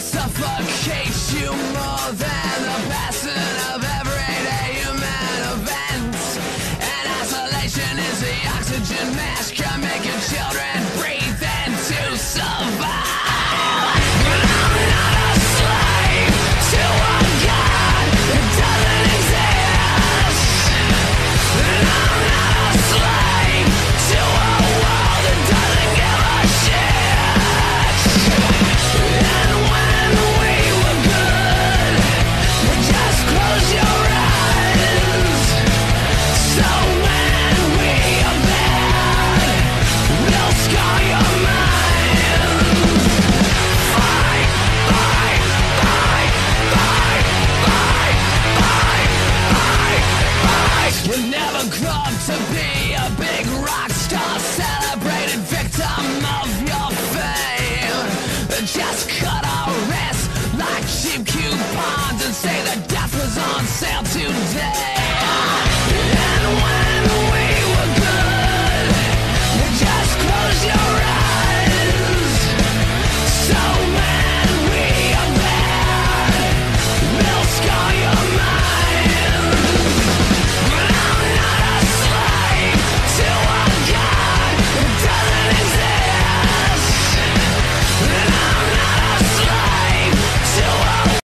suffocates you more than the passing of everyday human events. And isolation is the oxygen mask can make a change. You'll never grow up to be a big rock star, celebrated victim of your fame. Just